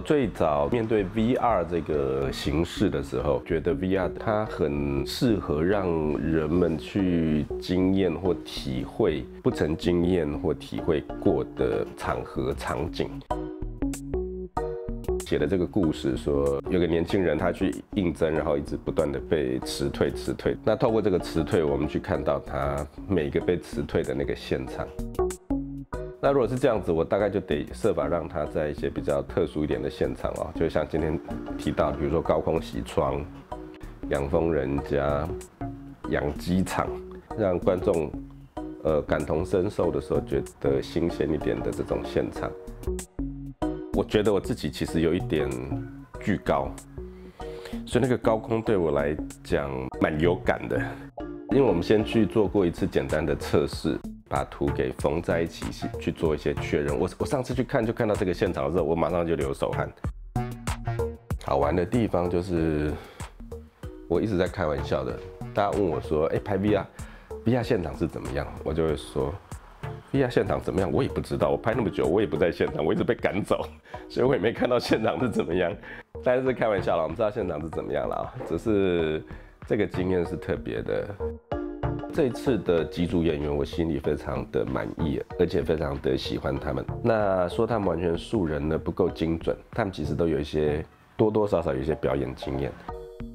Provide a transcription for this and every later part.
最早面对 VR 这个形式的时候，觉得 VR 它很适合让人们去经验或体会不曾经验或体会过的场合场景。写的这个故事说，有个年轻人他去应征，然后一直不断的被辞退辞退。那透过这个辞退，我们去看到他每一个被辞退的那个现场。那如果是这样子，我大概就得设法让他在一些比较特殊一点的现场哦，就像今天提到，比如说高空洗窗、养蜂人家、养鸡场，让观众呃感同身受的时候觉得新鲜一点的这种现场。我觉得我自己其实有一点巨高，所以那个高空对我来讲蛮有感的，因为我们先去做过一次简单的测试。把图给缝在一起，去做一些确认。我我上次去看就看到这个现场的时候，我马上就流手汗。好玩的地方就是，我一直在开玩笑的。大家问我说：“哎，拍 VR，VR 现场是怎么样？”我就会说：“VR 现场怎么样？我也不知道。我拍那么久，我也不在现场，我一直被赶走，所以我也没看到现场是怎么样。但是开玩笑了，我们知道现场是怎么样了啊，只是这个经验是特别的。”这次的几组演员，我心里非常的满意，而且非常的喜欢他们。那说他们完全素人呢不够精准，他们其实都有一些多多少少有一些表演经验。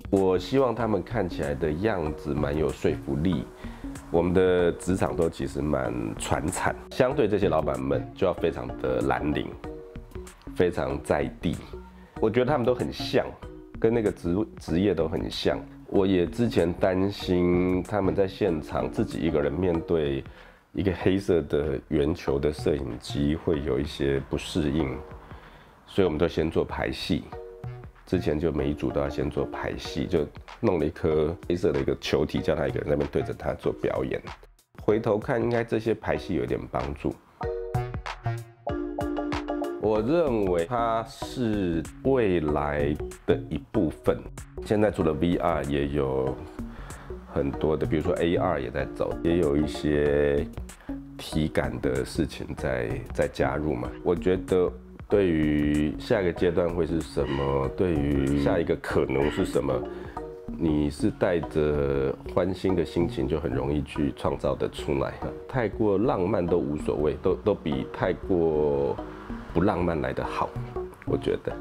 我希望他们看起来的样子蛮有说服力。我们的职场都其实蛮传产，相对这些老板们就要非常的蓝领，非常在地。我觉得他们都很像，跟那个职职业都很像。我也之前担心他们在现场自己一个人面对一个黑色的圆球的摄影机会有一些不适应，所以我们都先做排戏。之前就每一组都要先做排戏，就弄了一颗黑色的一个球体，叫他一个人那边对着他做表演。回头看，应该这些排戏有点帮助。我认为它是未来的一部分。现在除了 VR，也有很多的，比如说 AR 也在走，也有一些体感的事情在在加入嘛。我觉得对于下一个阶段会是什么，对于下一个可能是什么，你是带着欢欣的心情，就很容易去创造的出来。太过浪漫都无所谓，都都比太过。不浪漫来得好，我觉得。